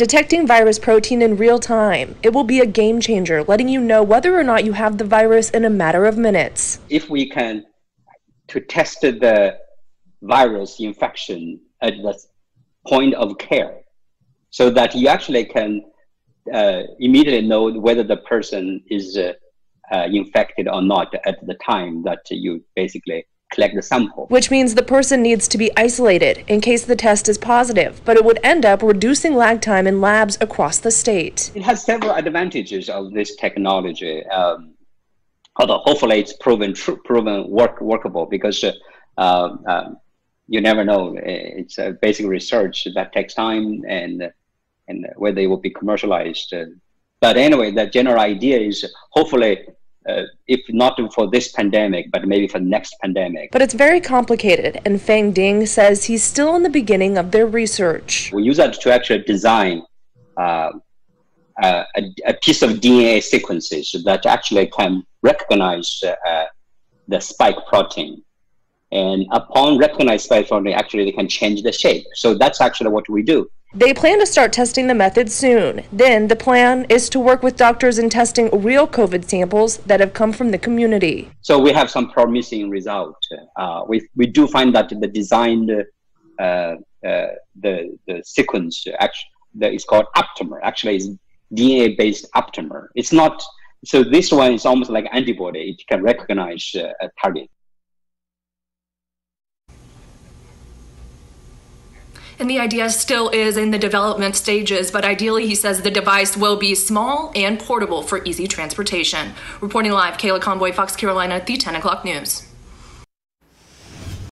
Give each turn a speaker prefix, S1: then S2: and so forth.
S1: detecting virus protein in real time. It will be a game changer, letting you know whether or not you have the virus in a matter of minutes.
S2: If we can to test the virus infection at the point of care, so that you actually can uh, immediately know whether the person is uh, uh, infected or not at the time that you basically collect the sample.
S1: Which means the person needs to be isolated in case the test is positive, but it would end up reducing lag time in labs across the state.
S2: It has several advantages of this technology. Um, although hopefully it's proven proven work workable because uh, um, you never know. It's a basic research that takes time and and whether it will be commercialized. But anyway, the general idea is hopefully uh, if not for this pandemic, but maybe for the next pandemic.
S1: But it's very complicated, and Feng Ding says he's still in the beginning of their research.
S2: We use that to actually design uh, a, a, piece of DNA sequences that actually can recognize uh, the spike protein. And upon recognize spike protein, actually they can change the shape. So that's actually what we do.
S1: They plan to start testing the method soon. Then the plan is to work with doctors in testing real COVID samples that have come from the community.
S2: So we have some promising results. Uh, we, we do find that the designed uh, uh, the, the sequence actually that is called aptamer actually is DNA based aptamer. It's not so this one is almost like antibody. It can recognize uh, a target.
S3: And the idea still is in the development stages, but ideally, he says the device will be small and portable for easy transportation. Reporting live, Kayla Conboy, Fox Carolina, the 10 o'clock news.